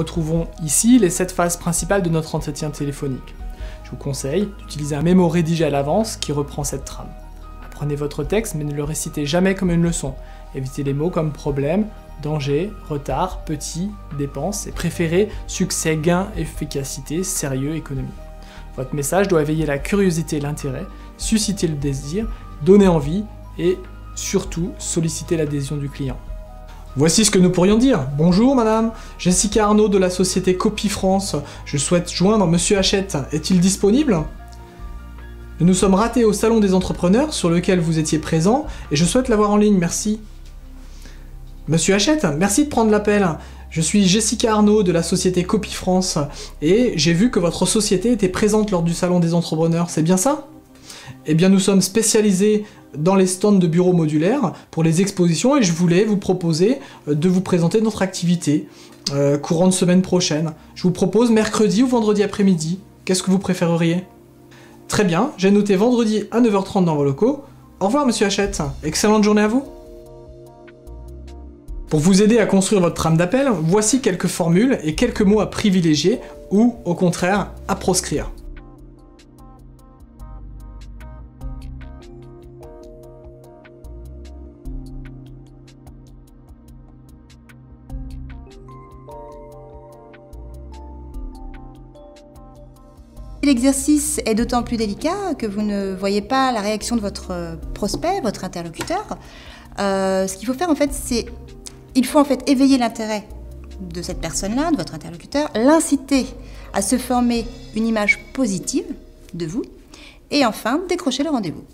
Retrouvons ici les 7 phases principales de notre entretien téléphonique. Je vous conseille d'utiliser un mémo rédigé à l'avance qui reprend cette trame. Apprenez votre texte mais ne le récitez jamais comme une leçon. Évitez les mots comme problème, danger, retard, petit, dépense et préférez succès, gain, efficacité, sérieux, économie. Votre message doit éveiller la curiosité et l'intérêt, susciter le désir, donner envie et surtout solliciter l'adhésion du client. Voici ce que nous pourrions dire. Bonjour madame, Jessica Arnaud de la société Copy France. Je souhaite joindre monsieur Hachette. Est-il disponible? Nous nous sommes ratés au salon des entrepreneurs sur lequel vous étiez présent et je souhaite l'avoir en ligne, merci. Monsieur Hachette, merci de prendre l'appel. Je suis Jessica Arnaud de la société Copy France et j'ai vu que votre société était présente lors du salon des entrepreneurs, c'est bien ça? Eh bien nous sommes spécialisés dans les stands de bureaux modulaires pour les expositions et je voulais vous proposer euh, de vous présenter notre activité euh, courant de semaine prochaine. Je vous propose mercredi ou vendredi après-midi. Qu'est-ce que vous préféreriez? Très bien, j'ai noté vendredi à 9h30 dans vos locaux. Au revoir monsieur Hachette, excellente journée à vous Pour vous aider à construire votre trame d'appel, voici quelques formules et quelques mots à privilégier ou au contraire à proscrire. L'exercice est d'autant plus délicat que vous ne voyez pas la réaction de votre prospect, votre interlocuteur. Euh, ce qu'il faut faire en fait, c'est il faut en fait éveiller l'intérêt de cette personne-là, de votre interlocuteur, l'inciter à se former une image positive de vous, et enfin décrocher le rendez-vous.